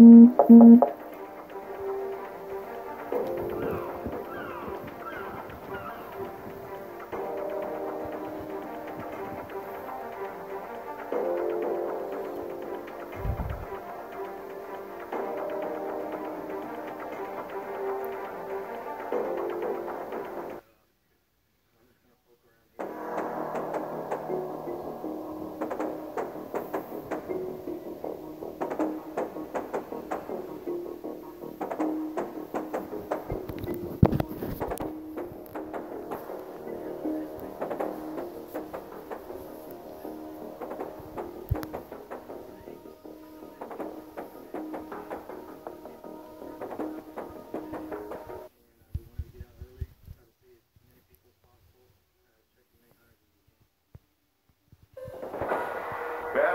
Mm-hmm.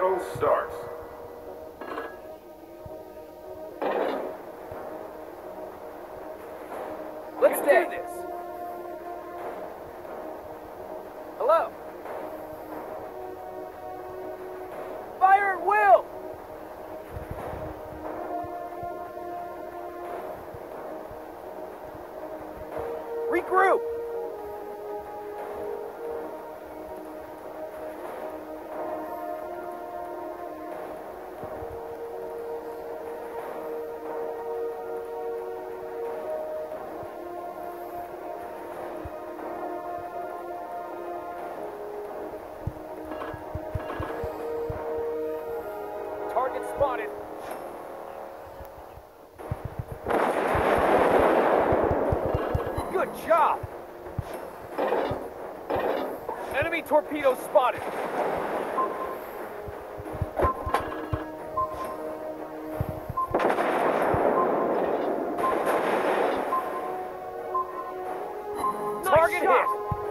Battle starts. Let's do this. Hello. Fire at will. Regroup. Job. Enemy torpedo spotted. Target hit.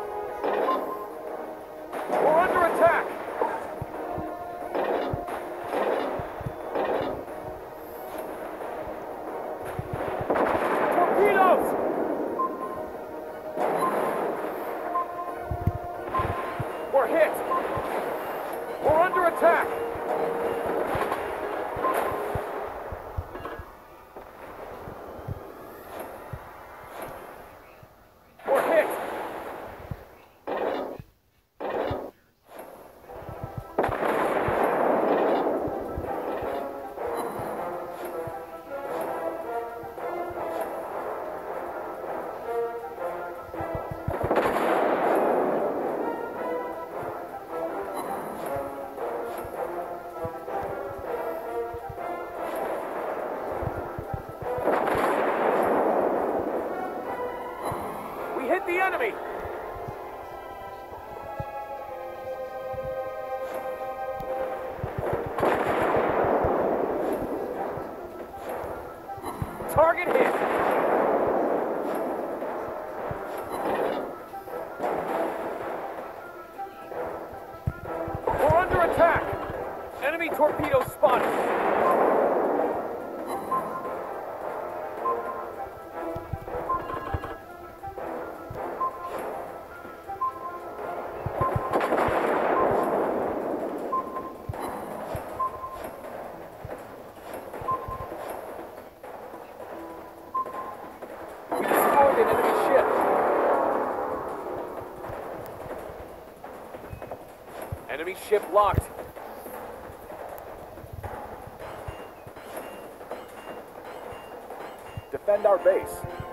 Hit the enemy! Target hit! We're under attack! Enemy torpedo spotted! Enemy ship locked. Defend our base.